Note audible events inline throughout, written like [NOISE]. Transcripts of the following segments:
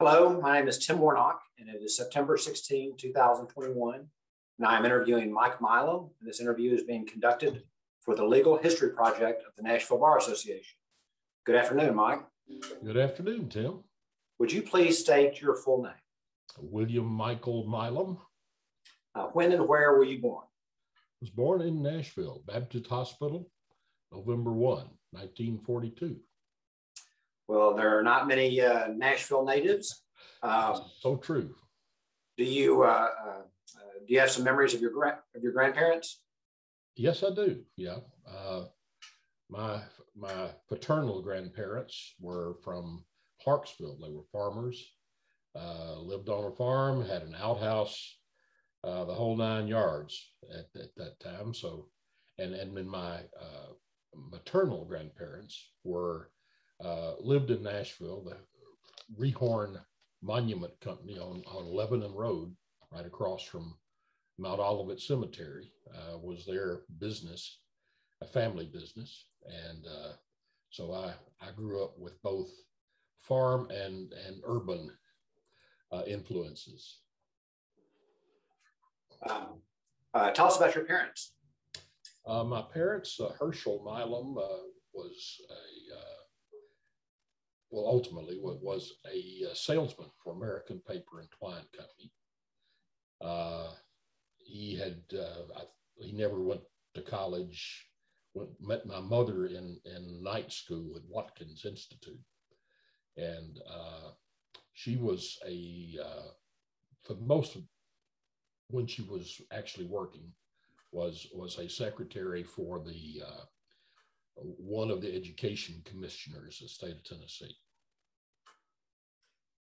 Hello, my name is Tim Warnock, and it is September 16, 2021, and I am interviewing Mike Milom. And this interview is being conducted for the Legal History Project of the Nashville Bar Association. Good afternoon, Mike. Good afternoon, Tim. Would you please state your full name? William Michael Milom. Uh, when and where were you born? I Was born in Nashville Baptist Hospital, November 1, 1942. Well, there are not many uh, Nashville natives. Um, so true. Do you uh, uh, do you have some memories of your gra- of your grandparents? Yes, I do. Yeah, uh, my my paternal grandparents were from Clarksville. They were farmers. Uh, lived on a farm, had an outhouse, uh, the whole nine yards at, at, that time. So, and and then my maternal grandparents were uh, lived in Nashville, the Rehorn Monument Company on, on Lebanon Road, right across from Mount Olivet Cemetery, uh, was their business, a family business. And uh, so I, I grew up with both farm and, and urban uh, influences. Um, uh, tell us about your parents. Uh, my parents, Herschel Milom, was a well, ultimately was a, uh, salesman for American Paper and Twine Company. Uh, he had uh, I, he never went to college. Went, met my mother in in night school at Watkins Institute, and uh, she was a uh, for most of when she was actually working was was a secretary for the uh, one of the education commissioners of the state of Tennessee.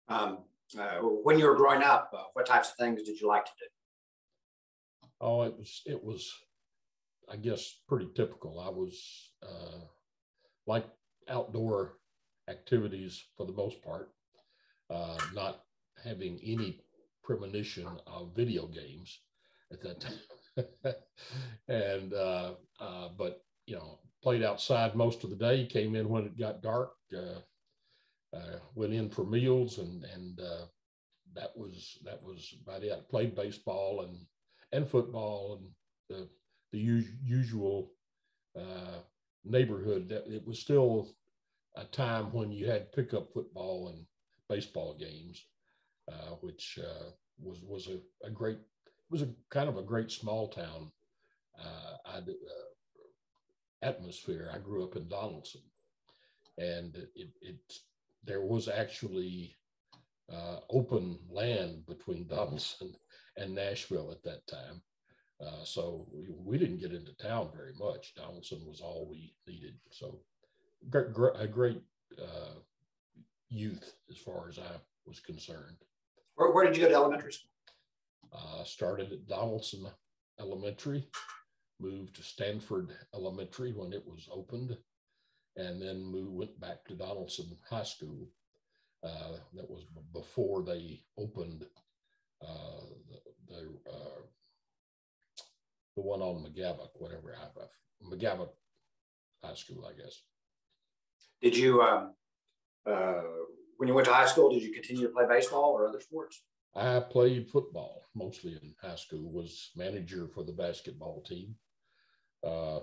Um, uh, when you were growing up, uh, what types of things did you like to do? Oh, it was it was, I guess, pretty typical. I was uh, like outdoor activities for the most part, uh, not having any premonition of video games at that time. [LAUGHS] and uh, uh, but you know, played outside most of the day. Came in when it got dark. Uh, uh, went in for meals, and and uh, that was that was about it. I played baseball and and football and the the usual uh, neighborhood. It was still a time when you had pickup football and baseball games, uh, which uh, was was a, a great it was a kind of a great small town uh, atmosphere. I grew up in Donaldson, and it, it there was actually uh, open land between [LAUGHS] Donaldson and Nashville at that time. Uh, so we, we, didn't get into town very much. Donaldson was all we needed. So a great uh, youth as far as I was concerned. Where, where did you go to elementary school? Uh, started at Donaldson Elementary, moved to Stanford Elementary when it was opened, and then we went back to Donaldson High School. Uh, that was before they opened uh, the the, uh, the, one on McGavock, whatever McGavock High School, I guess. Did you, um, uh, when you went to high school, did you continue to play baseball or other sports? I played football mostly in high school. Was manager for the basketball team, uh,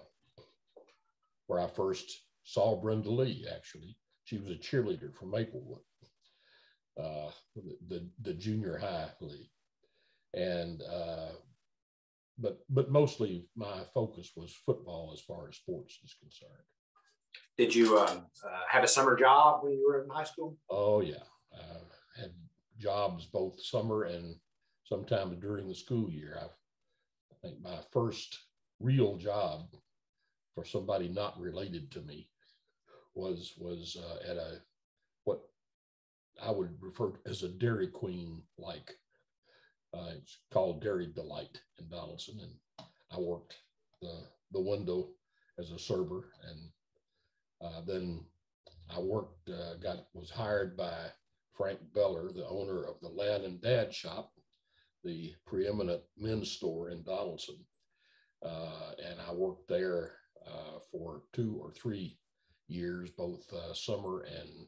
where I first saw Brenda Lee, actually. She was a cheerleader from Maplewood, uh, the, the, junior high league. And, uh, but, but mostly my focus was football as far as sports is concerned. Did you um, uh, have a summer job when you were in high school? Oh, yeah. I had jobs both summer and sometime during the school year. I, I think my first real job for somebody not related to me was was uh, at a what I would refer to as a Dairy Queen like. Uh, it's called Dairy Delight in Donaldson, and I worked the the window as a server, and uh, then I worked uh, got was hired by Frank Beller, the owner of the Lad and Dad Shop, the preeminent men's store in Donaldson, and I worked there uh, for two or three years, both uh, summer and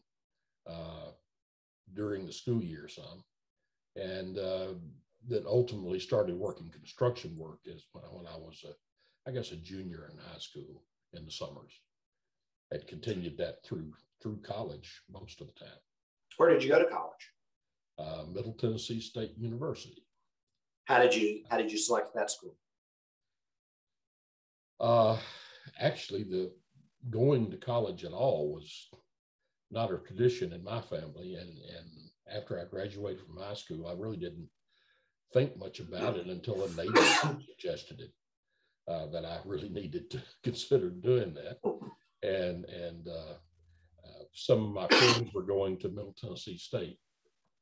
uh, during the school year some, and uh, then ultimately started working construction work as when, when I was, a, I guess, a junior in high school in the summers. Had continued that through through college most of the time. Where did you go to college? Uh, Middle Tennessee State University. How did you How did you select that school? Uh, actually, the going to college at all was not a tradition in my family, and and after I graduated from high school, I really didn't think much about it until a neighbor [COUGHS] suggested it. Uh, that I really needed to [LAUGHS] consider doing that, and and uh, uh, some of my friends were going to Middle Tennessee State,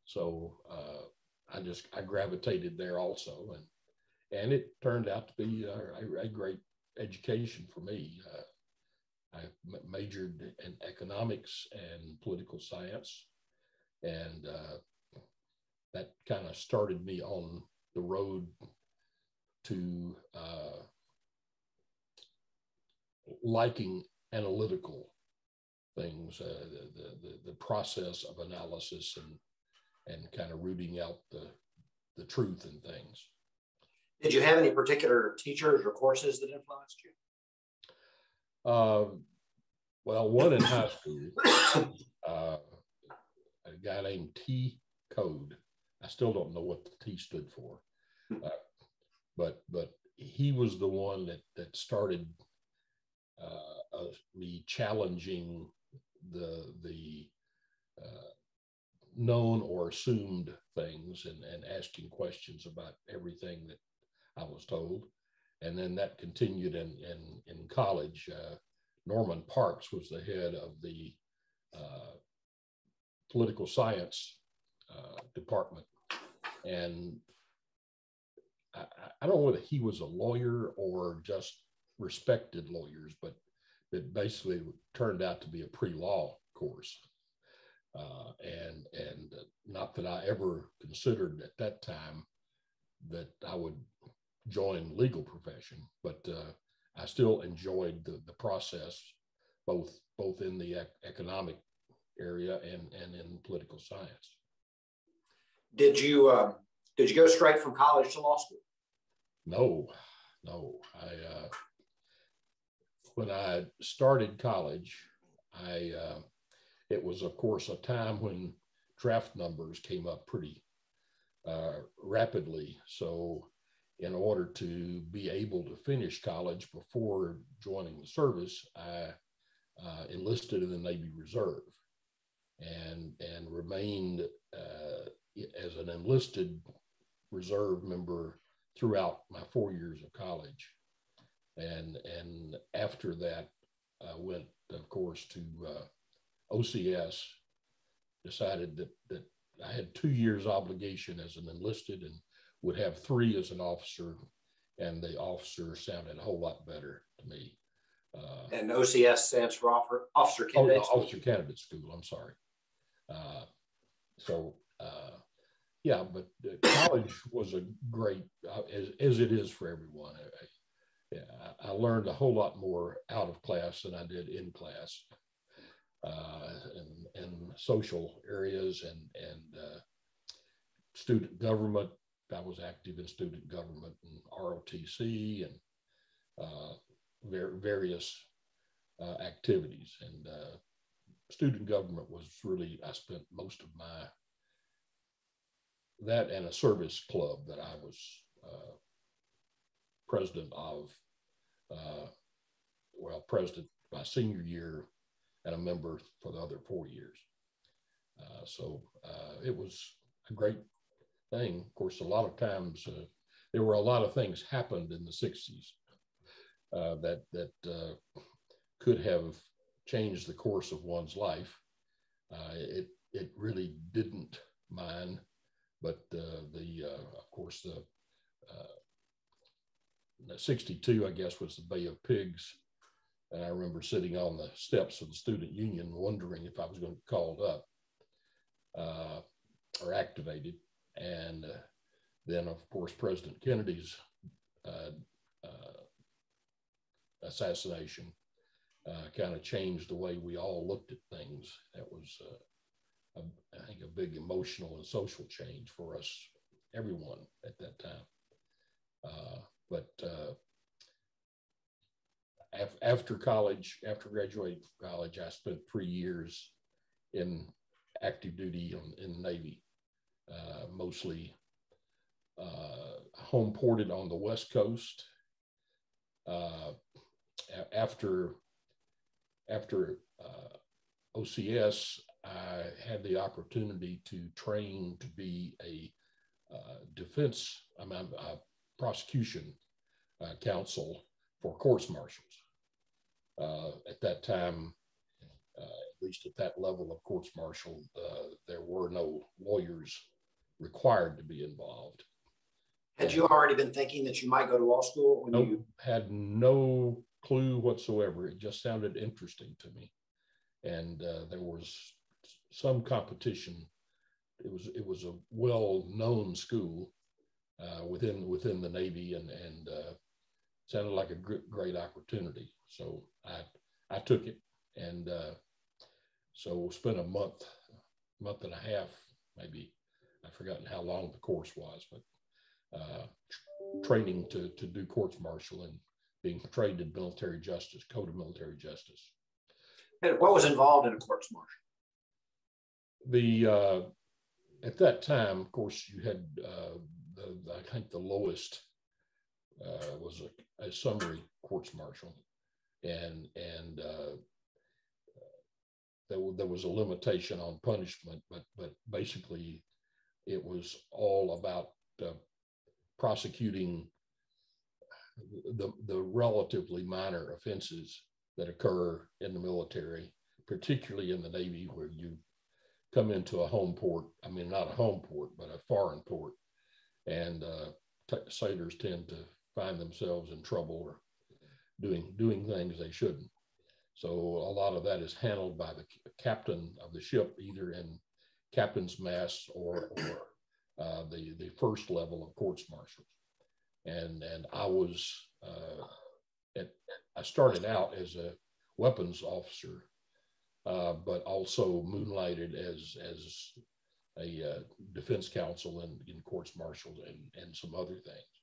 so uh, I just I gravitated there also, and and it turned out to be a, a great education for me. Uh, I majored in economics and political science, and uh, that kind of started me on the road to uh, liking analytical things, uh, the, the, the process of analysis and and kind of rooting out the the truth in things. Did you have any particular teachers or courses that influenced you? Uh, well, one in high school, uh, a guy named T Code. I still don't know what the T stood for, uh, but but he was the one that that started uh, me challenging the the uh, known or assumed things and, and asking questions about everything that I was told. And then that continued in, in, in college. Uh, Norman Parks was the head of the uh, political science uh, department. And I, I, don't know whether he was a lawyer or just respected lawyers, but it basically turned out to be a pre law course. Uh, and and not that I ever considered at that time that I would join legal profession, but uh, I still enjoyed the, the process, both both in the ec- economic area and and in political science. Did you uh, did you go straight from college to law school? No, no. I uh, when I started college, I uh, it was, of course, a time when draft numbers came up pretty uh, rapidly. So, in order to be able to finish college before joining the service, I uh, enlisted in the Navy Reserve and and remained uh, as an enlisted reserve member throughout my four years of college. And and after that, I went, of course, to uh, OCS decided that, that I had two years obligation as an enlisted and would have three as an officer. And the officer sounded a whole lot better to me. Uh, and OCS stands for Officer Candidate oh, Officer Candidate School. I'm sorry. Uh, so, uh, yeah, but college was a great, uh, as, as it is for everyone. I, I, I learned a whole lot more out of class than I did in class uh, and, and social areas and, and uh, student government. I was active in student government and ROTC and uh, ver- various uh, activities. And uh, student government was really, I spent most of my, that and a service club that I was uh, president of, well, president my senior year and a member for the other four years. Uh, so uh, it was a great thing. Of course, a lot of times uh, there were a lot of things happened in the 60s uh, that, that uh, could have changed the course of one's life. Uh, it, it really didn't mine, but the, of course, the 62, I guess, was the Bay of Pigs and I remember sitting on the steps of the student union wondering if I was going to be called up uh, or activated. And uh, then, of course, President Kennedy's uh, uh assassination uh, kind of changed the way we all looked at things. That was a, I think, a big emotional and social change for us, everyone at that time. Uh, but uh, af- after college, after graduating from college, I spent three years in active duty in the Navy, uh, mostly uh, home ported on the West Coast. Uh, after after uh, OCS, I had the opportunity to train to be a uh, defense, I a prosecution uh, counsel for courts martials. Uh, at that time, at least at that level of courts martial, there were no lawyers required to be involved. Had you already been thinking that you might go to law school? When nope, you had no clue whatsoever. It just sounded interesting to me, and uh, there was some competition. It was it was a well-known school uh, within within the Navy, and and uh, sounded like a great, great opportunity. So I I took it, and uh, so spent a month month and a half, maybe I've forgotten how long the course was, but uh, training to to do courts martial and being trained in military justice, code of military justice. And what was involved in a courts martial? The uh, at that time, of course, you had uh, the, I think the lowest uh, was a, a, summary courts martial, and and uh, there, there was a limitation on punishment, but but basically, it was all about uh, prosecuting the, the relatively minor offenses that occur in the military, particularly in the Navy, where you come into a home port. I mean, not a home port, but a foreign port. And uh, t- sailors tend to find themselves in trouble or doing, doing things they shouldn't. So a lot of that is handled by the captain of the ship, either in captain's mess or, or uh, the, the first level of courts martials and and I was uh, at, I started out as a weapons officer, uh, but also moonlighted as as a uh, defense counsel in, in courts martial and and some other things,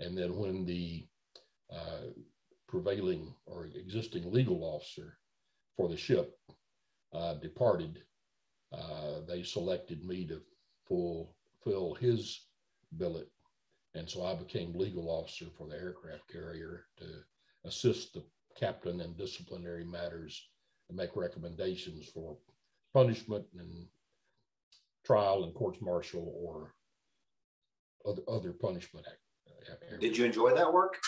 and then when the uh, prevailing or existing legal officer for the ship uh, departed, uh, they selected me to fulfill his billet and so I became legal officer for the aircraft carrier to assist the captain in disciplinary matters and make recommendations for punishment and trial and courts martial or other, other punishment. Did you enjoy that work?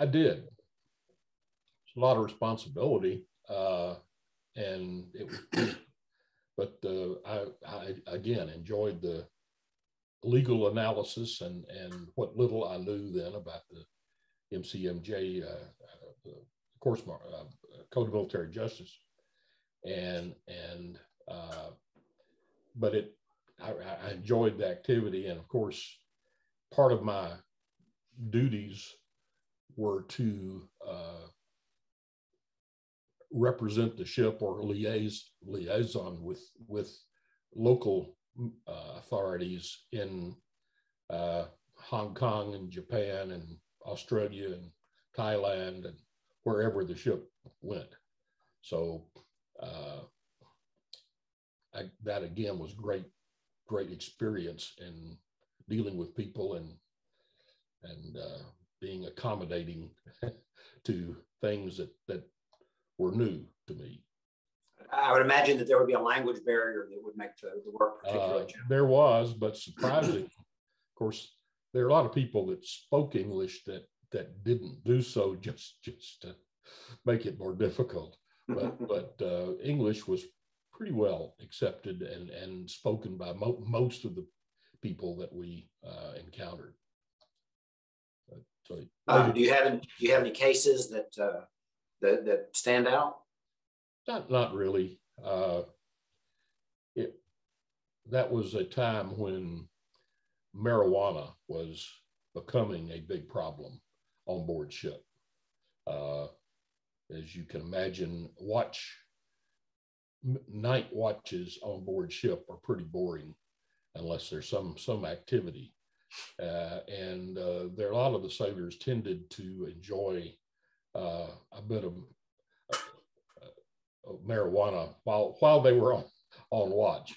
I did. It's a lot of responsibility. Uh, and it was, but uh, I, I, again, enjoyed the legal analysis and, and what little I knew then about the MCMJ, uh, uh, course, uh, Code of Military Justice. And, and, uh, but it, I, I, enjoyed the activity. And of course, part of my duties were to uh, represent the ship or liaise, liaison with, with local uh, authorities in uh, Hong Kong and Japan and Australia and Thailand and wherever the ship went. So uh, I, that again was great, great experience in dealing with people and and uh, being accommodating [LAUGHS] to things that that were new to me. I would imagine that there would be a language barrier that would make the, the work particularly uh, There was, but surprising, of course, there are a lot of people that spoke English that that didn't do so just just to make it more difficult. But [LAUGHS] but uh, English was pretty well accepted and and spoken by mo- most of the people that we uh, encountered. So, uh, do you have any, do you have any cases that uh, that that stand out? Not, not really. Uh, it, that was a time when marijuana was becoming a big problem on board ship. Uh, as you can imagine, watch night watches on board ship are pretty boring unless there's some some activity. Uh, and uh, there a lot of the sailors tended to enjoy uh, a bit of, uh, of, marijuana while while they were on, on watch,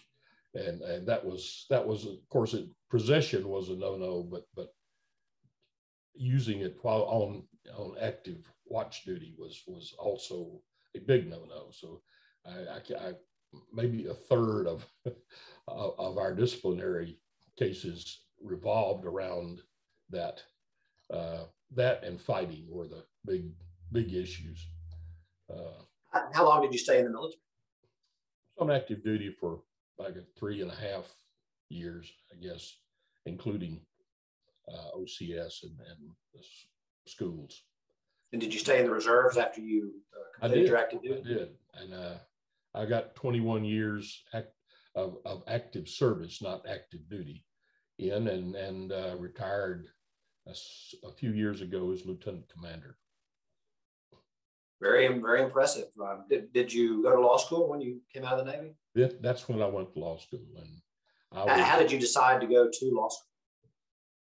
and and that was that was of course it, possession was a no no, but but using it while on on active watch duty was was also a big no no. So I, I, I maybe a third of of our disciplinary cases revolved around that. Uh, that and fighting were the big big issues. Uh, How long did you stay in the military? On active duty for like three and a half years, I guess, including uh, OCS and, and schools. And did you stay in the reserves after you uh, completed your active duty? I did, and uh, I got 21 years act, of, of active service, not active duty, in and and uh, retired a, a, few years ago as lieutenant commander. Very, very impressive. Um, did, did you go to law school when you came out of the Navy? That, that's when I went to law school. And I was, how did you decide to go to law school?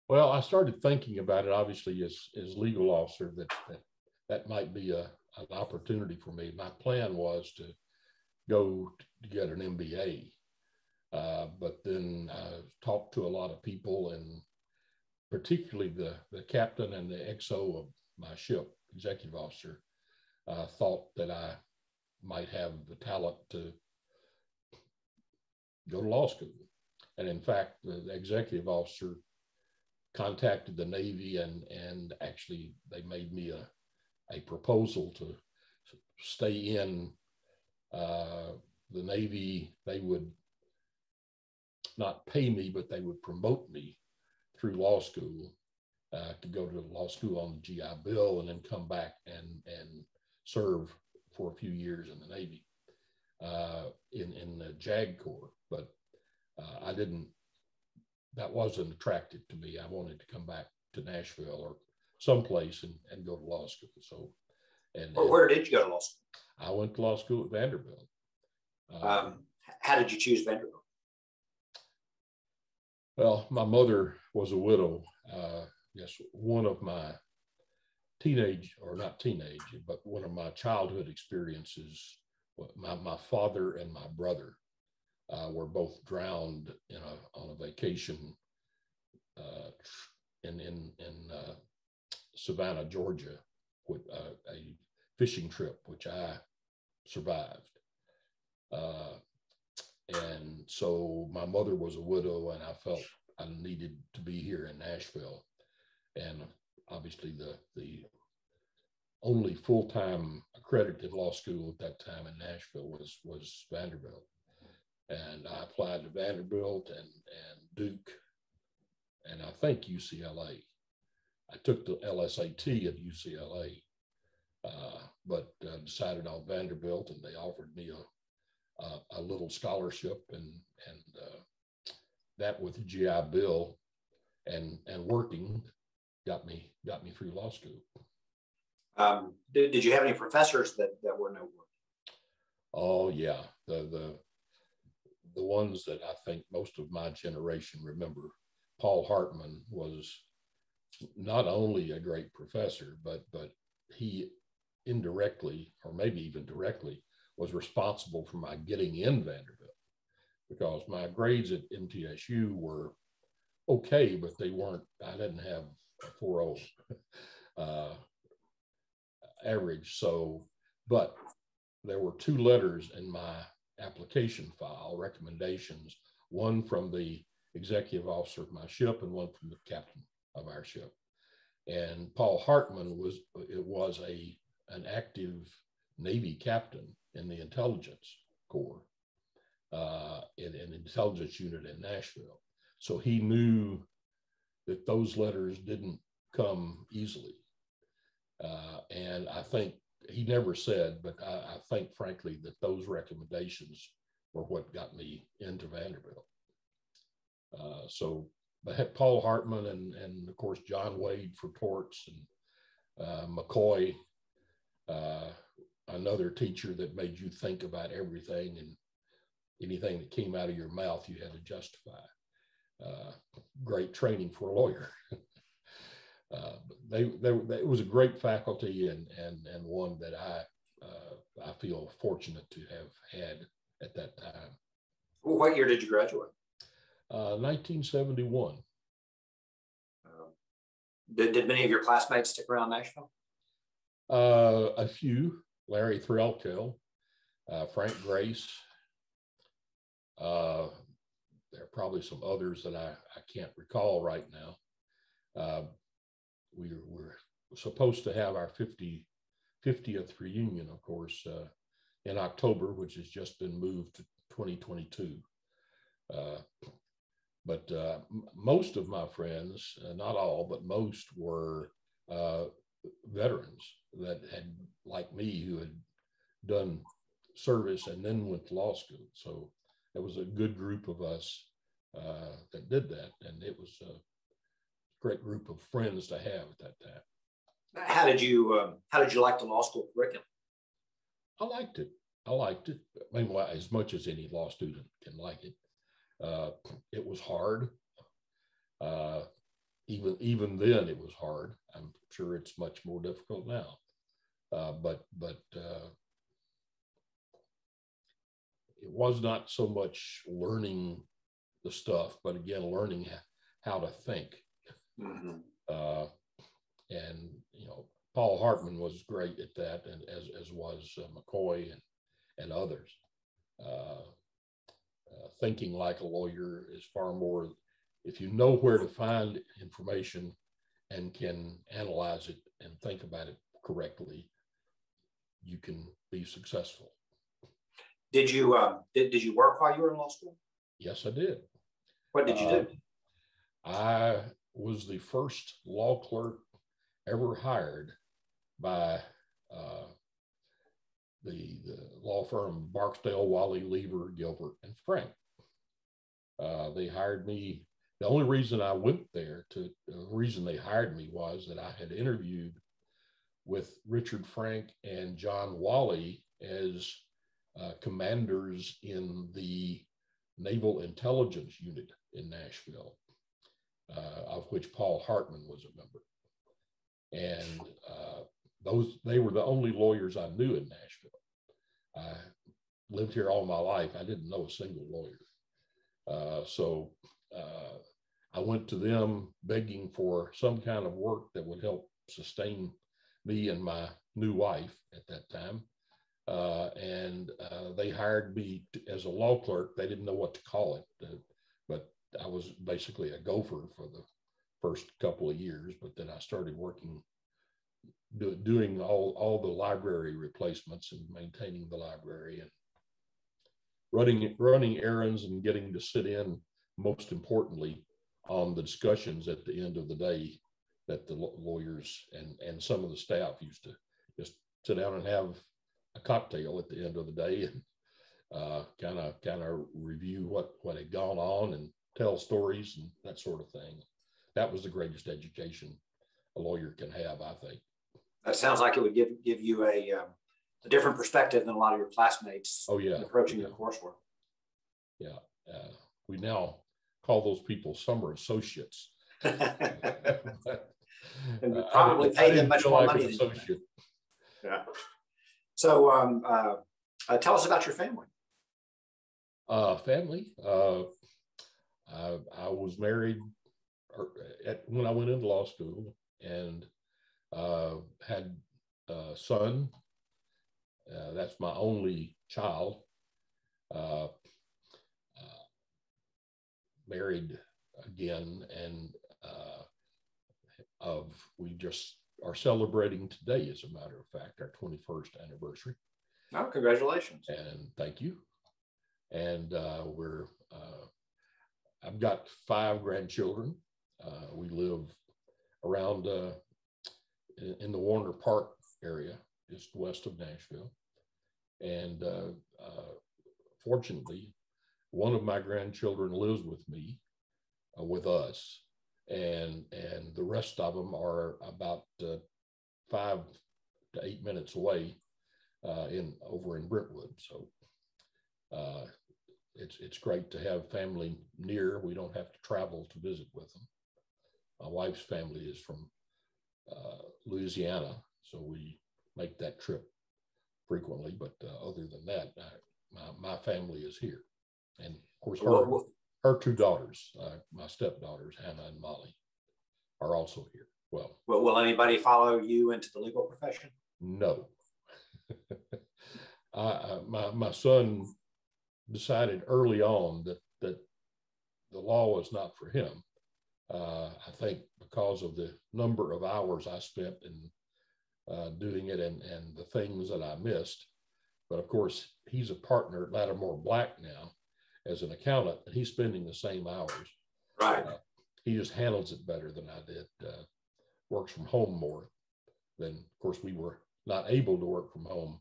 Well, I started thinking about it, obviously, as, as legal officer, that, that that might be a, an opportunity for me. My plan was to go to get an MBA, uh, but then I talked to a lot of people, and particularly the, the captain and the XO of my ship, executive officer, uh, thought that I might have the talent to go to law school. And in fact, the executive officer contacted the Navy and, and actually they made me a, a proposal to stay in uh, the Navy. They would not pay me, but they would promote me through law school uh, to go to law school on the GI Bill and then come back and, and serve for a few years in the Navy uh, in, in the JAG Corps. But uh, I didn't, that wasn't attractive to me. I wanted to come back to Nashville or someplace and, and go to law school. So, and, well, where did you go to law school? I went to law school at Vanderbilt. Uh, um, how did you choose Vanderbilt? Well, my mother was a widow. Uh, yes, one of my teenage, or not teenage, but one of my childhood experiences, my, my father and my brother uh, were both drowned in a, on a vacation uh, in, in, in uh, Savannah, Georgia, with uh, a fishing trip, which I survived. Uh, and so my mother was a widow, and I felt I needed to be here in Nashville. And obviously, the the only full time accredited law school at that time in Nashville was was Vanderbilt. And I applied to Vanderbilt and and Duke, and I think UCLA. I took the LSAT at UCLA, uh, but uh, decided on Vanderbilt, and they offered me a, a, a little scholarship, and and uh, that with the GI Bill, and and working, got me got me through law school. Um, did, did you have any professors that that were noteworthy? Oh yeah, the the the ones that I think most of my generation remember. Paul Hartman was not only a great professor, but but he indirectly, or maybe even directly, was responsible for my getting in Vanderbilt because my grades at MTSU were okay, but they weren't. I didn't have a 4.0 [LAUGHS] uh, average. So, but there were two letters in my application file, recommendations, one from the executive officer of my ship and one from the captain of our ship. And Paul Hartman was it was a an active Navy captain in the intelligence corps, uh, in an intelligence unit in Nashville. So he knew that those letters didn't come easily. Uh, and I think he never said, but I, I, think frankly that those recommendations were what got me into Vanderbilt. Uh, so Paul Hartman and, and of course John Wade for torts and uh, McCoy, uh, another teacher that made you think about everything and anything that came out of your mouth, you had to justify. Uh, great training for a lawyer. [LAUGHS] uh, they, they, they, it was a great faculty and, and, and one that I, uh, I feel fortunate to have had at that time. Well, what year did you graduate? 1971. Uh, um, did, did many of your classmates stick around Nashville? Uh, a few, Larry Threlkel, uh, Frank Grace. Uh, there are probably some others that I, I can't recall right now. Uh, we were supposed to have our 50, 50th reunion, of course, uh, in October, which has just been moved to 2022. Uh, but uh, most of my friends, uh, not all, but most were uh, veterans that had, like me, who had done service and then went to law school. So it was a good group of us uh, that did that, and it was great group of friends to have at that time. How did you um, How did you like the law school curriculum? I liked it. I liked it. I mean, as much as any law student can like it. Uh, it was hard. Uh, even even then, it was hard. I'm sure it's much more difficult now. Uh, but but uh, it was not so much learning the stuff, but again, learning how to think. Mm-hmm. Uh, and you know, Paul Hartman was great at that, and as as was uh, McCoy and and others. Uh, uh, thinking like a lawyer is far more, if you know where to find information and can analyze it and think about it correctly, you can be successful. Did you uh, did, did you work while you were in law school? Yes, I did. What did you do? Uh, I was the first law clerk ever hired by uh, the, the law firm Barksdale, Whalley, Leaver, Gilbert, and Frank. Uh, they hired me. The only reason I went there to the reason they hired me was that I had interviewed with Richard Frank and John Whalley as uh, commanders in the Naval Intelligence Unit in Nashville, of which Paul Hartman was a member. And uh, those they were the only lawyers I knew in Nashville. I lived here all my life. I didn't know a single lawyer. Uh, so uh, I went to them begging for some kind of work that would help sustain me and my new wife at that time. Uh, and uh, they hired me to, as a law clerk. They didn't know what to call it, uh, but I was basically a gopher for the first couple of years. But then I started working do, doing all, all the library replacements and maintaining the library and running running errands and getting to sit in most importantly on the discussions at the end of the day that the lawyers and and some of the staff used to just sit down and have a cocktail at the end of the day and kind of kind of review what what had gone on and tell stories and that sort of thing that was the greatest education a lawyer can have i think that sounds like it would give give you a, um, a different perspective than a lot of your classmates. Oh yeah, approaching yeah. the coursework. Yeah, uh, we now call those people summer associates. [LAUGHS] and we uh, probably pay them much more money than you. Yeah. So, um, uh, uh, tell us about your family. Uh, family. I, I was married er, at, when I went into law school, and uh, had a son. Uh, that's my only child. Uh, uh married again, and uh, of we just are celebrating today, as a matter of fact, our 21st anniversary. Oh, congratulations! And thank you. And uh, we're I've got five grandchildren. we live around in the Warner Park area, just west of Nashville. And uh, uh, fortunately, one of my grandchildren lives with me, uh, with us, and and the rest of them are about uh, five to eight minutes away uh, in over in Brentwood. So uh, it's it's great to have family near. We don't have to travel to visit with them. My wife's family is from uh, Louisiana, so we make that trip frequently. But uh, other than that, I, my my family is here, and of course her her two daughters, uh, my stepdaughters Hannah and Molly, are also here. Well, will, will anybody follow you into the legal profession? No. [LAUGHS] I, my my son decided early on that that the law was not for him. Uh, I think because of the number of hours I spent in uh, doing it and, and the things that I missed. But of course, he's a partner at Lattimore Black now as an accountant, and he's spending the same hours. Right. Uh, he just handles it better than I did. Uh, works from home more than, of course, we were not able to work from home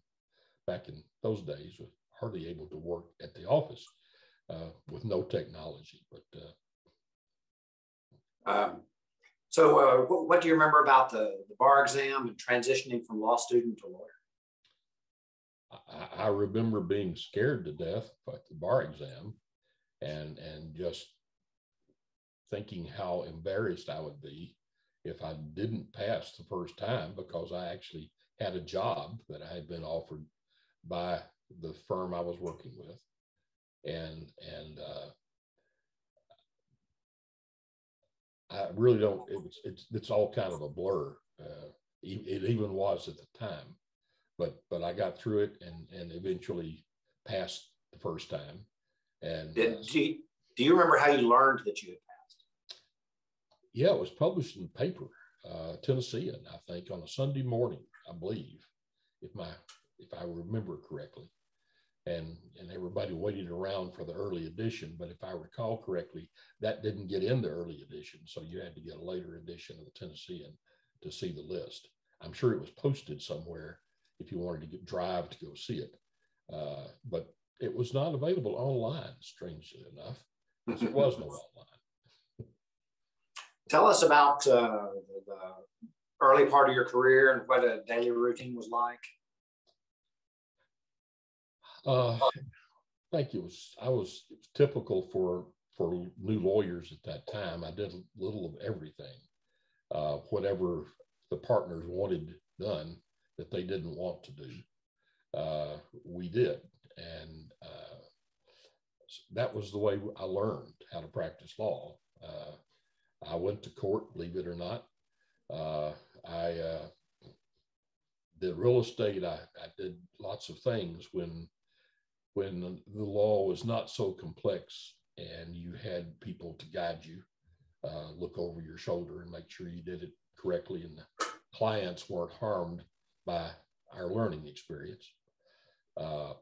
back in those days hardly able to work at the office uh, with no technology. But uh, um, so, uh, what, what, do you remember about the, the bar exam and transitioning from law student to lawyer? I, I remember being scared to death at the bar exam, and and just thinking how embarrassed I would be if I didn't pass the first time because I actually had a job that I had been offered by the firm I was working with, and and uh, I really don't. It was it's it's all kind of a blur. Uh, it even was at the time, but but I got through it and and eventually passed the first time. And Did, uh, do you, do you remember how you learned that you had passed? Yeah, it was published in the paper, uh, Tennessean, I think, on a Sunday morning, I believe, if my if I remember correctly and and everybody waited around for the early edition. But if I recall correctly, that didn't get in the early edition, so you had to get a later edition of the Tennessean to see the list. I'm sure it was posted somewhere if you wanted to get, drive to go see it, uh, but it was not available online. Strangely enough, because there was no [LAUGHS] online. Tell us about uh, the early part of your career and what a daily routine was like. Uh, I think it was I was, it was typical for for new lawyers at that time. I did a little of everything, uh, whatever the partners wanted done that they didn't want to do, uh, we did, and uh, that was the way I learned how to practice law. Uh, I went to court, believe it or not. Uh, I uh, did real estate. I, I did lots of things when when the law was not so complex and you had people to guide you, uh, look over your shoulder and make sure you did it correctly and the clients weren't harmed by our learning experience. Uh,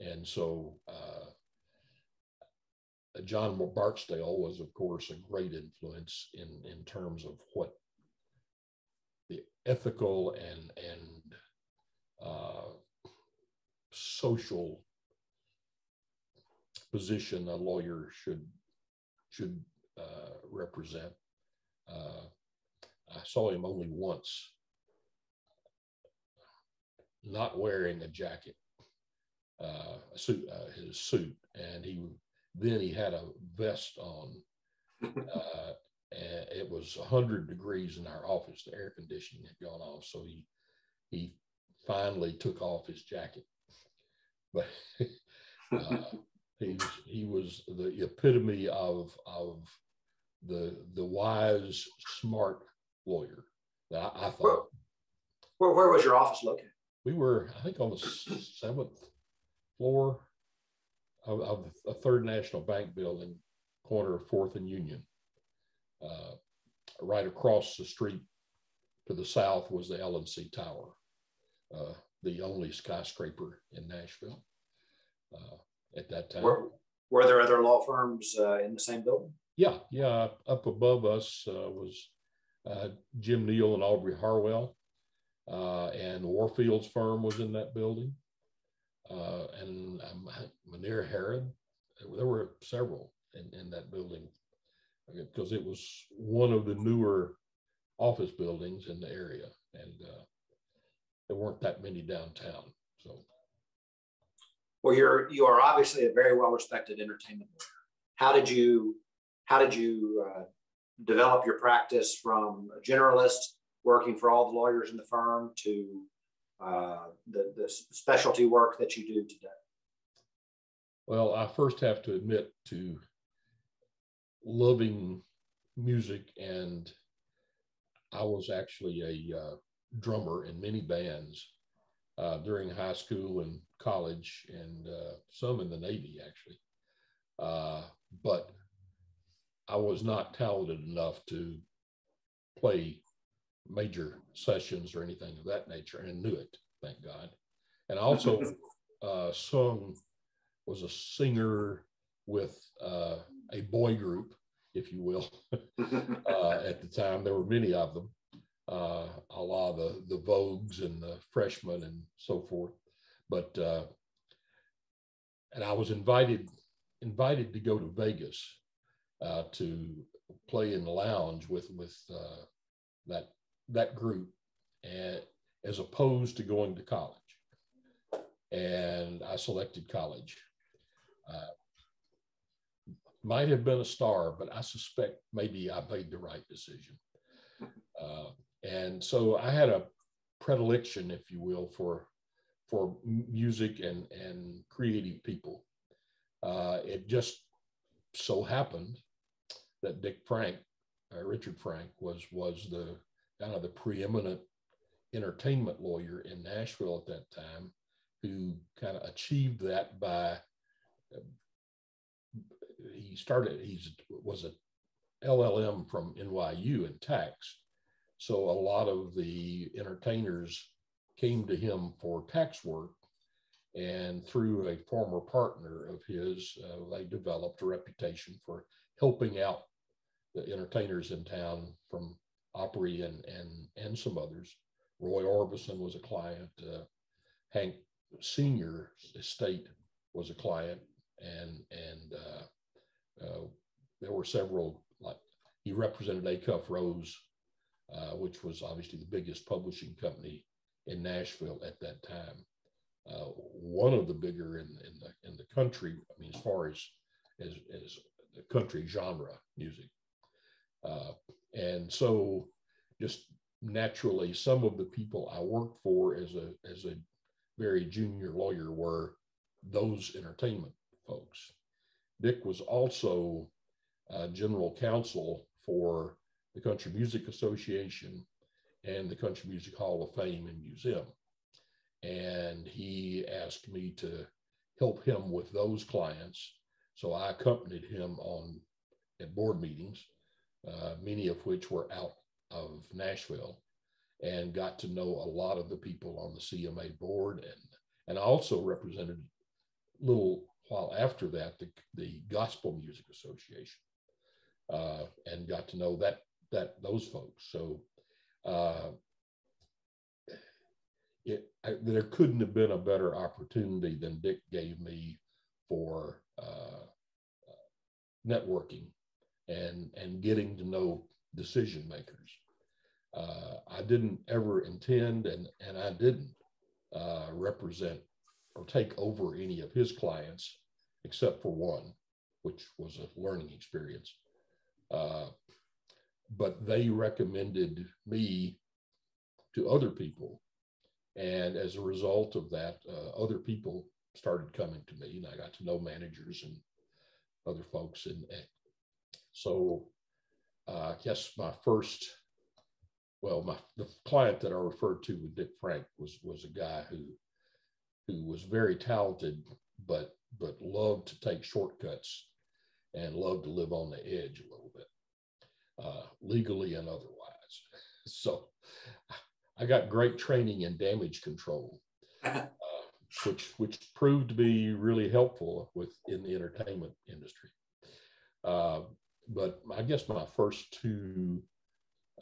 and so uh, John Barksdale was, of course, a great influence in, in terms of what the ethical and, and uh, social position a lawyer should should uh, represent. Uh, I saw him only once, not wearing a jacket, uh, a suit, uh, his suit, and he then he had a vest on. [LAUGHS] Uh, and it was 100 degrees in our office. The air conditioning had gone off, so he he finally took off his jacket. But [LAUGHS] uh, He's, he was the epitome of, of the, the wise, smart lawyer that I, I thought. Where, where was your office located? We were, I think, on the seventh floor of, of a Third National Bank building, corner of Fourth and Union. Uh, right across the street to the south was the L&C Tower, uh, the only skyscraper in Nashville. Uh, at that time. Were, were there other law firms uh, in the same building? Yeah, yeah. Up above us uh, was uh, Jim Neal and Aubrey Harwell, uh, and Warfield's firm was in that building, uh, and um, Manier Herod. There were several in, in that building because it was one of the newer office buildings in the area, and uh, there weren't that many downtown. So Well, you're you are obviously a very well respected entertainment lawyer. How did you how did you uh, develop your practice from a generalist working for all the lawyers in the firm to uh, the, the specialty work that you do today? Well, I first have to admit to loving music, and I was actually a uh, drummer in many bands uh, during high school and college, and uh, some in the Navy actually. Uh, but I was not talented enough to play major sessions or anything of that nature and knew it, thank God. And also [LAUGHS] uh, sung, was a singer with uh, a boy group, if you will, [LAUGHS] uh, at the time. There were many of them, uh, a lot of the, the Vogues and the freshmen and so forth. But, uh, and I was invited, invited to go to Vegas uh, to play in the lounge with, with that that group and, as opposed to going to college. And I selected college. Uh, might have been a star, but I suspect maybe I made the right decision. Uh, and so I had a predilection, if you will, for for music and and creative people. Uh, it just so happened that Dick Frank, uh, Richard Frank, was was the kind of the preeminent entertainment lawyer in Nashville at that time, who kind of achieved that by he started he was a LLM from NYU in tax, so a lot of the entertainers came to him for tax work, and through a former partner of his, uh, they developed a reputation for helping out the entertainers in town from Opry and and and some others. Roy Orbison was a client. Uh, Hank Senior Estate was a client, and and uh, uh, there were several. Like he represented Acuff Rose, uh, which was obviously the biggest publishing company in Nashville at that time. Uh, one of the bigger in, in the in the country. I mean, as far as as as the country genre music. Uh, and so just naturally, some of the people I worked for as a, as a very junior lawyer were those entertainment folks. Dick was also uh, general counsel for the Country Music Association and the Country Music Hall of Fame and Museum. And he asked me to help him with those clients. So I accompanied him on at board meetings uh, many of which were out of Nashville, and got to know a lot of the people on the CMA board, and and I also represented a little while after that the, the Gospel Music Association, uh, and got to know that that those folks. So. Uh, it, I, there couldn't have been a better opportunity than Dick gave me for uh, networking and and getting to know decision makers. Uh, I didn't ever intend, and and I didn't uh, represent or take over any of his clients, except for one, which was a learning experience. But they recommended me to other people, and as a result of that, uh, other people started coming to me, and I got to know managers and other folks, and, so uh, I guess my first, well, my the client that I referred to with Dick Frank was was a guy who who was very talented, but but loved to take shortcuts and loved to live on the edge a little bit, uh, legally and otherwise. So I got great training in damage control, uh, which which proved to be really helpful with in the entertainment industry. Uh, but I guess my first two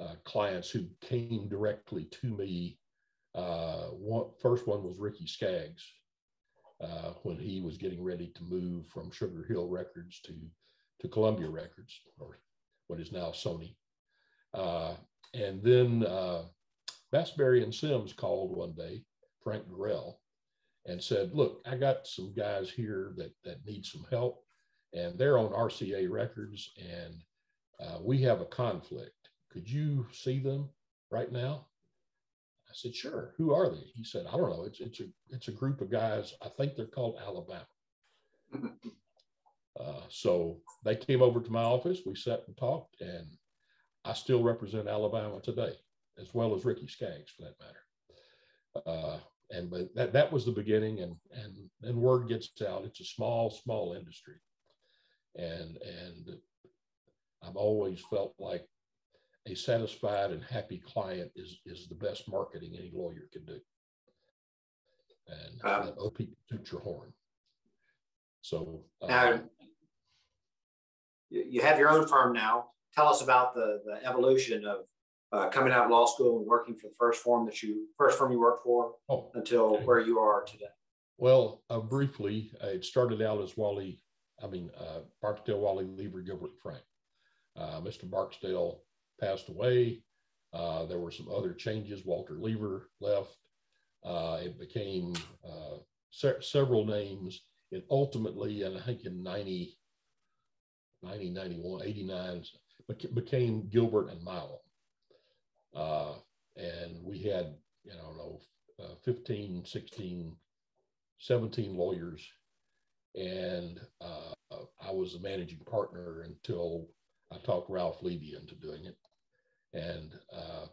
uh, clients who came directly to me, uh, one, first one was Ricky Skaggs uh, when he was getting ready to move from Sugar Hill Records to, to Columbia Records, or what is now Sony. Uh, and then uh, Bass Berry and Sims called one day, Frank Gorell, and said, look, I got some guys here that, that need some help and they're on RCA records and uh, we have a conflict. Could you see them right now? I said, sure. Who are they? He said, I don't know. It's, it's a, it's a group of guys. I think they're called Alabama. [LAUGHS] Uh, so they came over to my office. We sat and talked, and I still represent Alabama today, as well as Ricky Skaggs, for that matter. Uh, and but that that was the beginning, and and then word gets out. It's a small, small industry, and and I've always felt like a satisfied and happy client is is the best marketing any lawyer can do. And um, uh, OP toot your horn. So uh, now, you have your own firm now. Tell us about the the evolution of uh, coming out of law school and working for the first firm that you first firm you worked for oh, until okay. where you are today. Well, uh, briefly, uh, it started out as Whalley. I mean, uh, Barksdale, Whalley, Leaver, Gilbert, Frank. Uh, Mr. Barksdale passed away. Uh, there were some other changes. Walter Leaver left. it became se- several names. It ultimately, and I think in 90, 90, 91, 89, became Gilbert and Milom. Uh, and we had, you know, know uh, 15, 16, 17 lawyers. And uh, I was the managing partner until I talked Ralph Levy into doing it. And uh,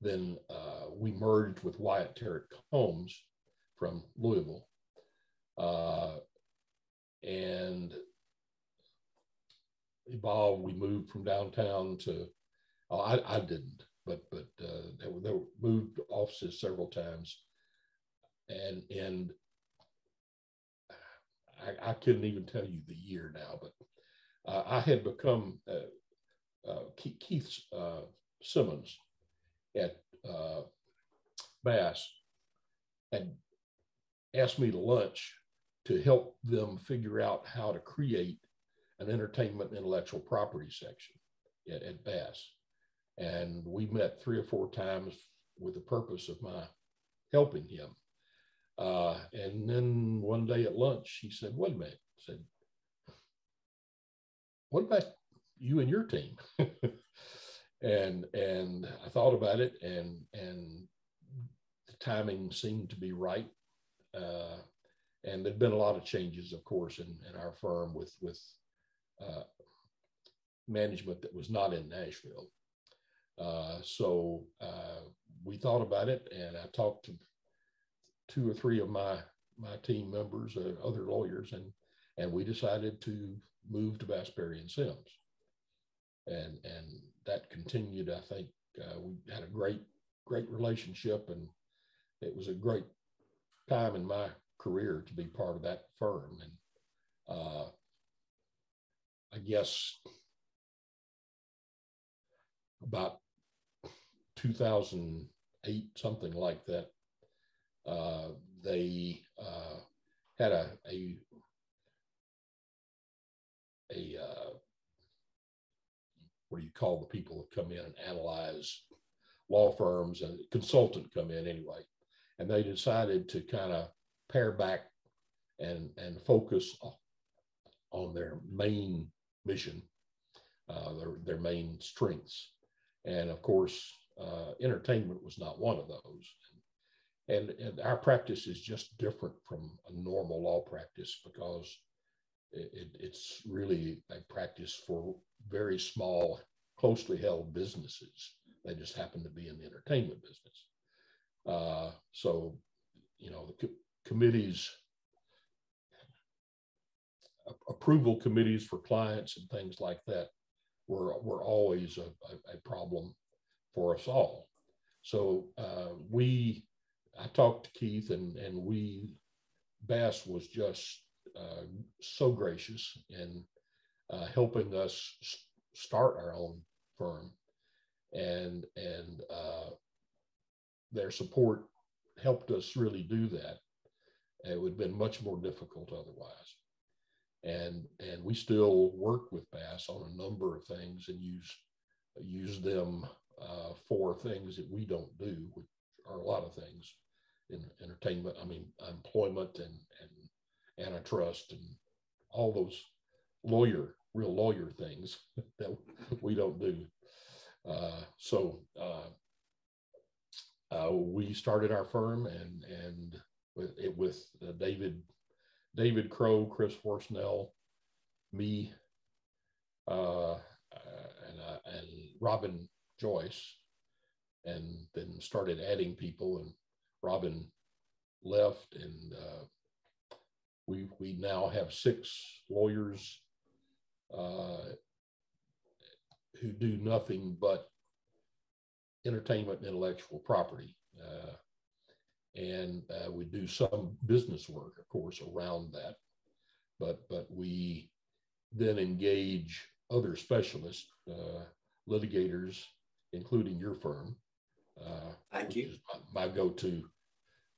then uh, we merged with Wyatt Tarrant Combs from Louisville. Uh, and evolved. We moved from downtown to, oh, I, I didn't, but but uh, they, were, they were moved offices several times, and and I, I couldn't even tell you the year now, but uh, I had become uh, uh Keith uh, Simmons at uh, Bass had asked me to lunch to help them figure out how to create an entertainment intellectual property section at, at Bass. And we met three or four times with the purpose of my helping him. Uh, and then one day at lunch, he said, wait a minute, I said, what about you and your team? [LAUGHS] and and I thought about it and and the timing seemed to be right. Uh, and there'd been a lot of changes, of course, in, in our firm with with uh, management that was not in Nashville. Uh, so uh, we thought about it, and I talked to two or three of my my team members, uh, other lawyers, and and we decided to move to Bass Berry and Sims, and and that continued. I think we had a great great relationship, and it was a great time in my career to be part of that firm, and uh, I guess about 2008, something like that. Uh, they uh, had a a a uh, what do you call the people that come in and analyze law firms and consultant come in anyway, and they decided to kind of pare back and and focus on their main mission, uh, their, their main strengths. And of course, uh, entertainment was not one of those. And, and, our practice is just different from a normal law practice because it, it, it's really a practice for very small, closely held businesses. They just happen to be in the entertainment business. Uh, so, you know, the co- committees approval committees for clients and things like that were, were always a, a, problem for us all. So uh, we, I talked to Keith and, and we, Bass was just uh, so gracious in uh, helping us start our own firm and, and uh, their support helped us really do that. It would have been much more difficult otherwise and and we still work with Bass on a number of things and use use them uh, for things that we don't do, which are a lot of things. in entertainment, I mean, employment and, and antitrust and all those lawyer, real lawyer things [LAUGHS] that we don't do. Uh, so uh, uh, we started our firm and and with it with uh, David David Crow, Chris Horsnell, me, uh, and uh, and Robin Joyce, and then started adding people. And Robin left, and uh, we we now have six lawyers uh, who do nothing but entertainment intellectual property. And uh, we do some business work, of course, around that. But but we then engage other specialists, uh, litigators, including your firm. Uh, Thank you. My, my, go-to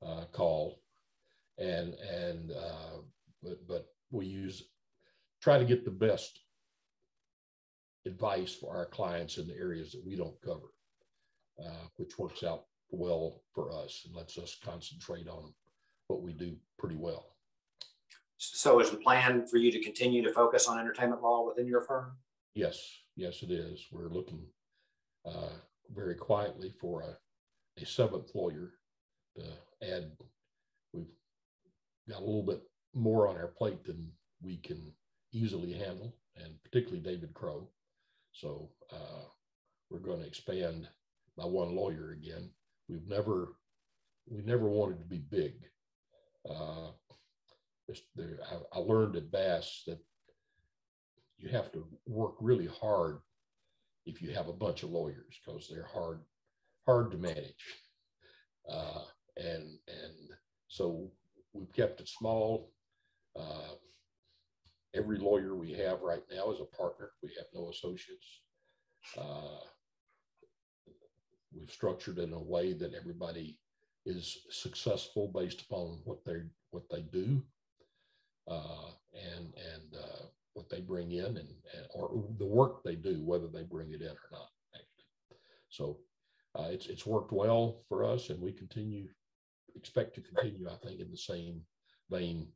uh, call, and and uh, but but we use try to get the best advice for our clients in the areas that we don't cover, uh, which works out well for us and lets us concentrate on what we do pretty well. So, is the plan for you to continue to focus on entertainment law within your firm? Yes, yes, it is. We're looking uh, very quietly for a, a seventh lawyer to add. We've got a little bit more on our plate than we can easily handle, and particularly David Crow. So uh, we're going to expand by one lawyer again. We've never we never wanted to be big. Uh, there, I, I learned at Bass that you have to work really hard if you have a bunch of lawyers because they're hard hard to manage. Uh, and and so we've kept it small. Uh, every lawyer we have right now is a partner. We have no associates. Uh, we've structured in a way that everybody is successful based upon what they what they do uh, and and uh, what they bring in and, and, or the work they do, whether they bring it in or not. Actually, so uh, it's it's worked well for us, and we continue expect to continue. I think in the same vein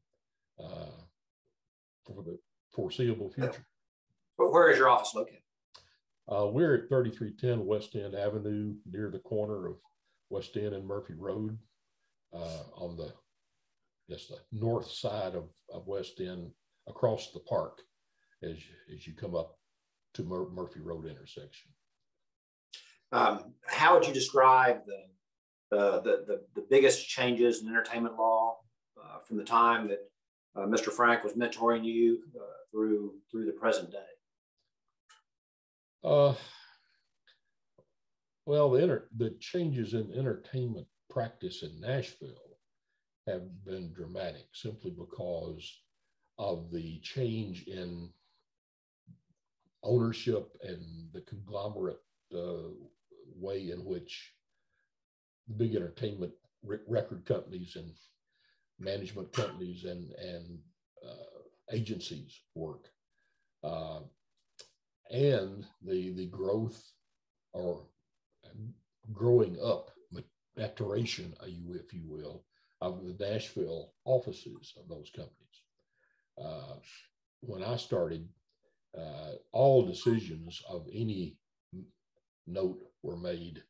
uh, for the foreseeable future. But where is your office located? Uh, we're at 3310 West End Avenue, near the corner of West End and Murphy Road, uh, on the yes the north side of, of West End, across the park, as as you come up to Mur- Murphy Road intersection. Um, how would you describe the, uh, the, the the biggest changes in entertainment law uh, from the time that uh, Mr. Frank was mentoring you uh, through through the present day? Uh, well, the, inter- the changes in entertainment practice in Nashville have been dramatic simply because of the change in ownership and the conglomerate uh, way in which the big entertainment record companies and management companies and and uh, agencies work, uh, and the the growth or growing up maturation, uh, if you will, of the Nashville offices of those companies. Uh, when I started, uh, all decisions of any note were made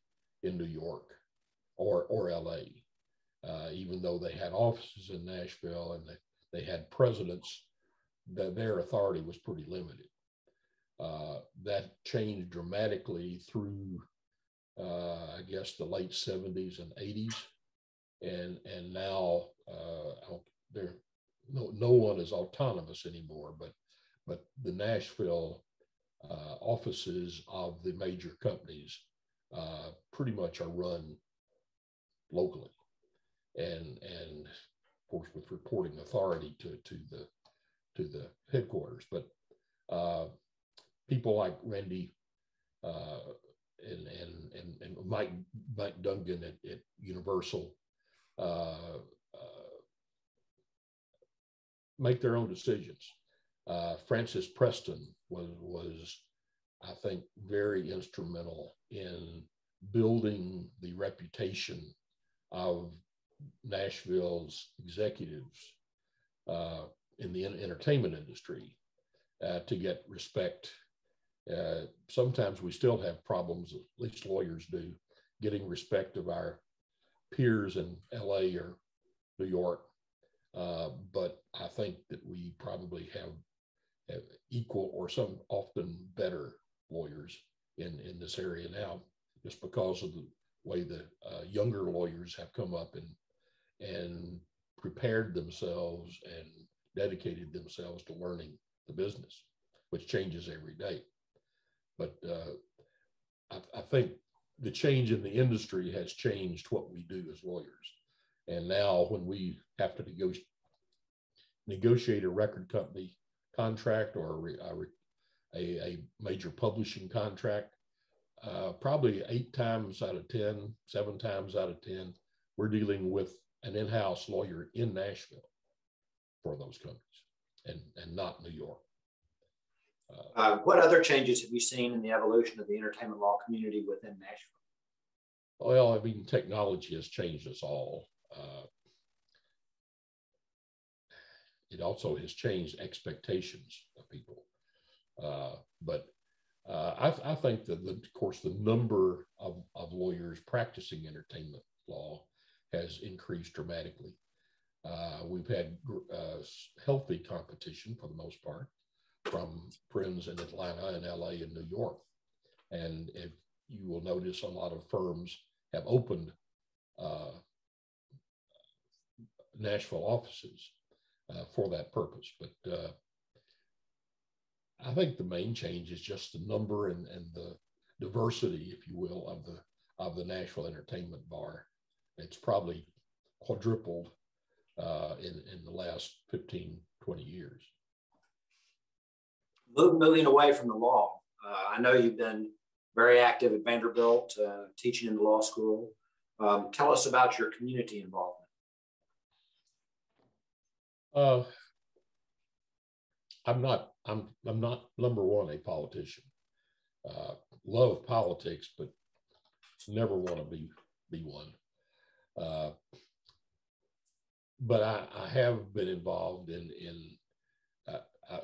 in New York or or LA uh, even though they had offices in Nashville and they, they had presidents, that their authority was pretty limited. Uh, that changed dramatically through, uh, I guess, the late 70s and 80s. And, and now uh, there, no, no one is autonomous anymore, but, but the Nashville uh, offices of the major companies uh, pretty much are run locally and and of course with reporting authority to to the to the headquarters. But people like Randy uh, and, and and and Mike Mike Dungan at, at Universal uh, uh make their own decisions. Uh, Frances Preston was was I think very instrumental in building the reputation of Nashville's executives uh, in the entertainment industry uh, to get respect. Uh, sometimes we still have problems, at least lawyers do, getting respect of our peers in LA or New York. Uh, but I think that we probably have, have, equal or some often better lawyers in, in this area now, just because of the way the uh, younger lawyers have come up and and prepared themselves and dedicated themselves to learning the business, which changes every day. But uh, I, I, think the change in the industry has changed what we do as lawyers. And now, when we have to negotiate, negotiate a record company contract or a, a, a major publishing contract, uh, probably eight times out of ten, seven times out of 10, we're dealing with an in-house lawyer in Nashville for those companies and, and not New York. Uh, what other changes have you seen in the evolution of the entertainment law community within Nashville? Well, I mean, technology has changed us all. Uh, it also has changed expectations of people. Uh, but uh, I, I, think that, the, of course, the number of, of lawyers practicing entertainment law has increased dramatically. Uh, we've had uh, healthy competition for the most part from friends in Atlanta and LA and New York. And if you will notice, a lot of firms have opened uh, Nashville offices uh, for that purpose. But uh, I think the main change is just the number and, and the diversity, if you will, of the of the Nashville Entertainment Bar. It's probably quadrupled uh, in, in the last 15, 20 years. Moving away from the law, uh, I know you've been very active at Vanderbilt, uh, teaching in the law school. Um, tell us about your community involvement. Uh, I'm not. I'm. I'm not number one a politician. Uh, love politics, but never want to be be one. Uh, but I, I, have been involved in in uh,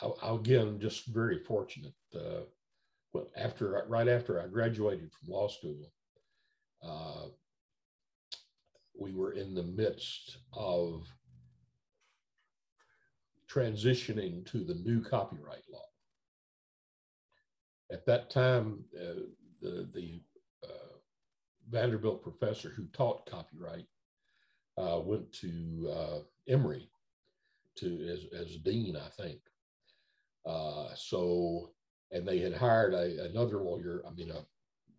I, again just very fortunate. Uh, well, after right after I graduated from law school, uh, we were in the midst of transitioning to the new copyright law. At that time, uh, the the Vanderbilt professor who taught copyright uh, went to uh, Emory to as, as dean, I think. Uh, so, and they had hired a, another lawyer, I mean, a,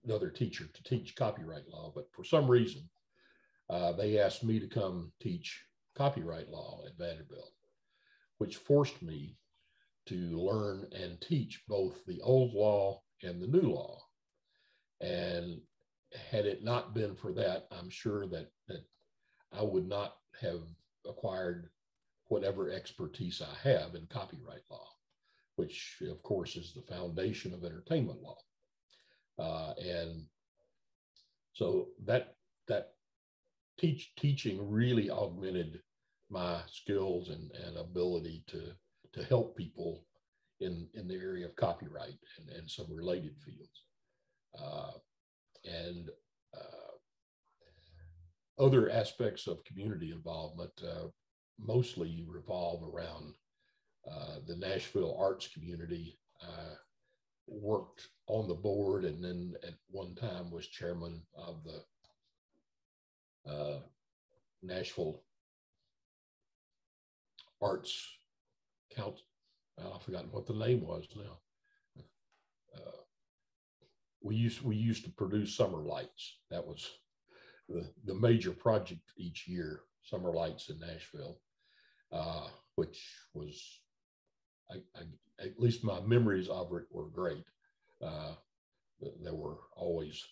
another teacher to teach copyright law, but for some reason, uh, they asked me to come teach copyright law at Vanderbilt, which forced me to learn and teach both the old law and the new law. And had it not been for that, I'm sure that that I would not have acquired whatever expertise I have in copyright law, which of course is the foundation of entertainment law. Uh, and so that that teach teaching really augmented my skills and, and ability to to help people in in the area of copyright and, and some related fields. Uh, and uh, other aspects of community involvement uh, mostly revolve around uh, the Nashville arts community. worked on the board and then at one time was chairman of the uh, Nashville Arts Council. I've forgotten what the name was now. Uh, we used we used to produce summer lights. That was the, the major project each year, summer lights in Nashville, uh, which was I, I, at least my memories of it were great. Uh, there were always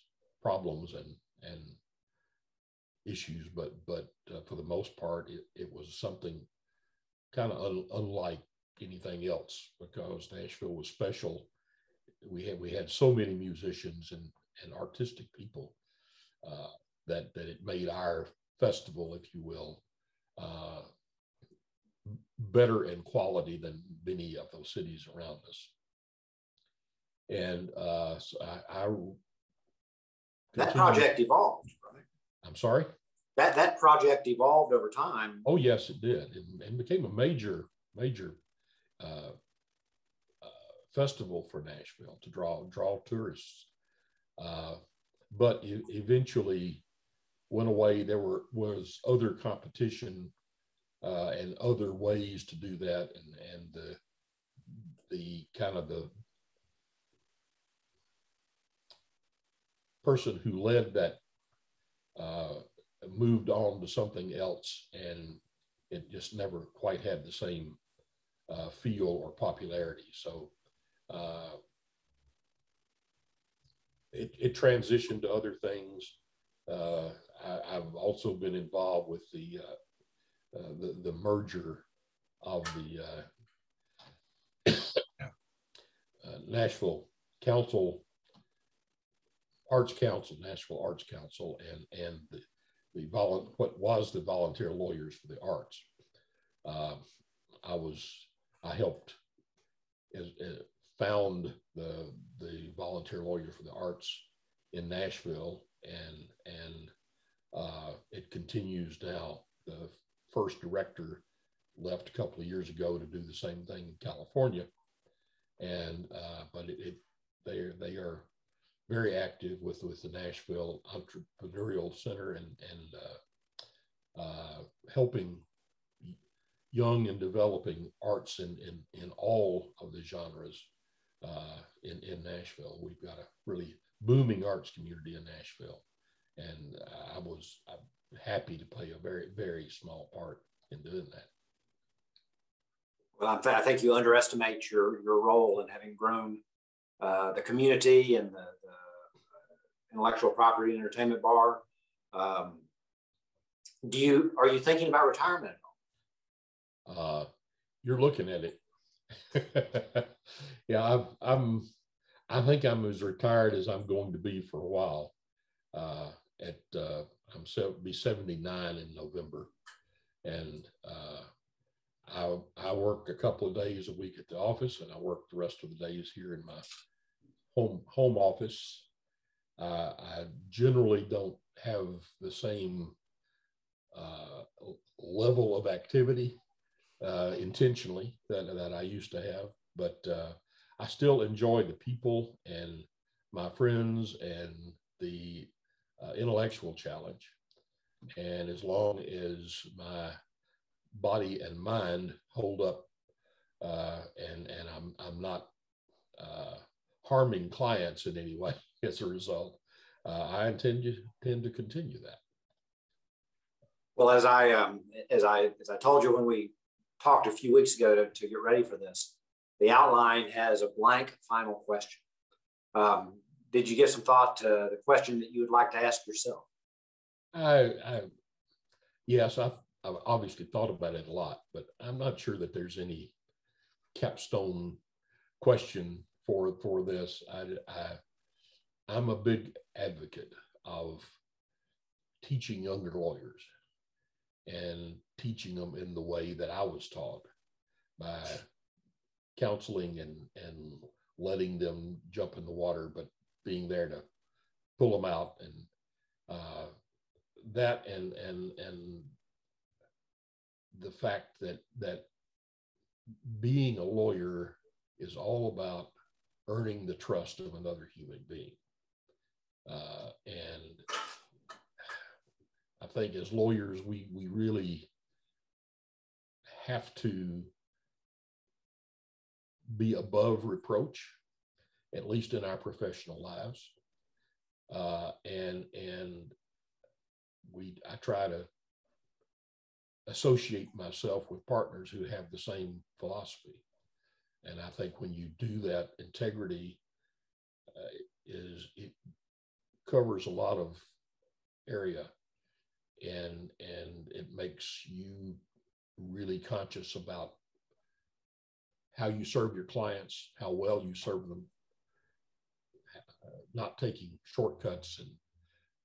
problems and and issues, but but uh, for the most part, it, it was something kind of un, unlike anything else because Nashville was special we had we had so many musicians and and artistic people uh, that that it made our festival, if you will, uh, better in quality than many of those cities around us. And uh, so I, I that project evolved, right? I'm sorry. That that project evolved over time. Oh yes, it did, and, and became a major major uh, uh, festival for Nashville to draw draw tourists. Uh, but it eventually went away. There were was other competition uh, and other ways to do that, and and the the kind of the person who led that uh, moved on to something else, and it just never quite had the same uh, feel or popularity. So uh, it, it, transitioned to other things. Uh, I, have also been involved with the, uh, uh, the, the merger of the [COUGHS] uh, Nashville Council Arts Council, Nashville Arts Council, and and the the vol- what was the volunteer lawyers for the arts. Uh, I was I helped as, as found the the volunteer lawyer for the arts in Nashville, and and uh, it continues now. The first director left a couple of years ago to do the same thing in California, and uh, but it, it they are they are very active with with the Nashville Entrepreneurial Center and and uh, uh, helping young and developing arts in in, in all of the genres uh, in in Nashville. We've got a really booming arts community in Nashville, and I was I'm happy to play a very very small part in doing that. Well, I think you underestimate your your role in having grown uh, the community and the, intellectual property entertainment bar. Um, do you are you thinking about retirement at all? Uh, you're looking at it. [LAUGHS] yeah, I'm, I'm. I think I'm as retired as I'm going to be for a while. Uh, at uh, I'm be 79 in November, and uh, I I work a couple of days a week at the office, and I work the rest of the days here in my home home office. Uh, I generally don't have the same uh, level of activity uh, intentionally that, that I used to have, but uh, I still enjoy the people and my friends and the uh, intellectual challenge. And as long as my body and mind hold up uh, and, and I'm, I'm not harming clients in any way, [LAUGHS] as a result. Uh, I intend to, intend to continue that. Well, as I um, as I as I told you when we talked a few weeks ago to, to get ready for this, the outline has a blank final question. Um, did you give some thought to the question that you would like to ask yourself? I, I yes, I've, I've obviously thought about it a lot, but I'm not sure that there's any capstone question for for this. I, I I'm a big advocate of teaching younger lawyers and teaching them in the way that I was taught by counseling and, and letting them jump in the water, but being there to pull them out and uh, that and and and the fact that that being a lawyer is all about earning the trust of another human being. Uh, and I think as lawyers, we, we really have to be above reproach, at least in our professional lives. Uh, and and we I try to associate myself with partners who have the same philosophy. And I think when you do that, integrity uh, is it covers a lot of area and and it makes you really conscious about how you serve your clients how well you serve them not taking shortcuts and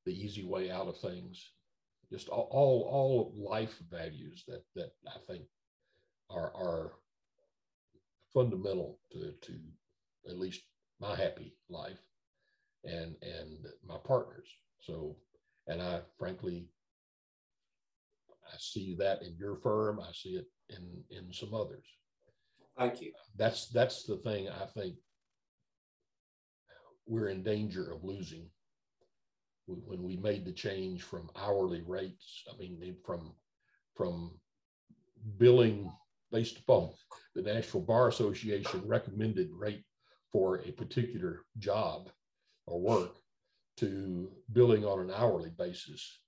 the easy way out of things just all, all, all life values that, that I think are, are fundamental to, to at least my happy life and, and my partners. So, and I frankly, I see that in your firm. I see it in, in some others. Thank you. That's, that's the thing I think we're in danger of losing when we made the change from hourly rates. I mean, from from billing based upon the Nashville Bar Association recommended rate for a particular job or work to billing on an hourly basis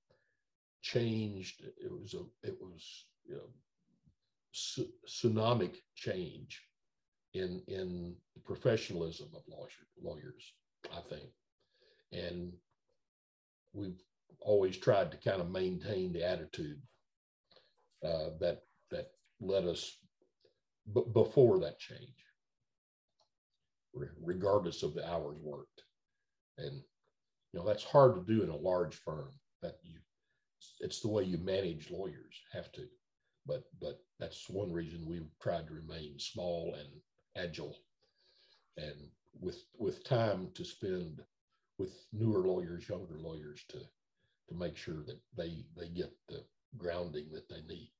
changed. It was a it was you know, tsunamic change in in the professionalism of lawyers, I think, and we've always tried to kind of maintain the attitude uh, that that led us b- before that change, regardless of the hours worked, and you know that's hard to do in a large firm. That you, it's the way you manage lawyers have to, but but that's one reason we've tried to remain small and agile, and with with time to spend with newer lawyers, younger lawyers to to make sure that they they get the grounding that they need.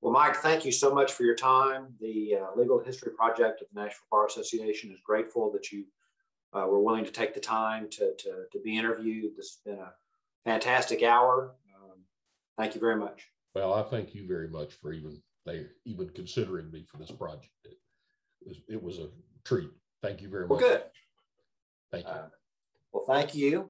Well, Mike, thank you so much for your time. The uh, Legal History Project of the Nashville Bar Association is grateful that you uh, were willing to take the time to, to, to, be interviewed. This has been a fantastic hour. Um, thank you very much. Well, I thank you very much for even they even considering me for this project. It was, a treat. Thank you very much. Well, good. Thank you. Uh, well, thank you.